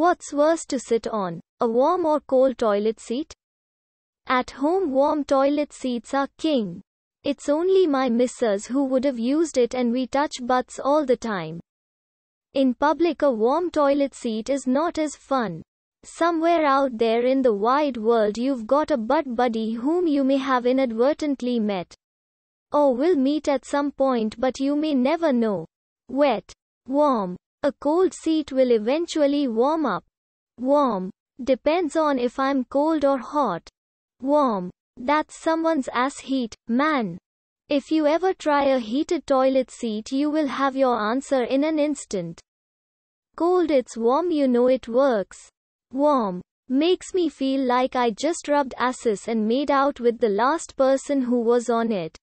What's worse to sit on, a warm or cold toilet seat? At home warm toilet seats are king. It's only my missus who would have used it and we touch butts all the time. In public a warm toilet seat is not as fun. Somewhere out there in the wide world you've got a butt buddy whom you may have inadvertently met. Or will meet at some point but you may never know. Wet. Warm. A cold seat will eventually warm up. Warm. Depends on if I'm cold or hot. Warm. That's someone's ass heat, man. If you ever try a heated toilet seat you will have your answer in an instant. Cold it's warm you know it works. Warm. Makes me feel like I just rubbed asses and made out with the last person who was on it.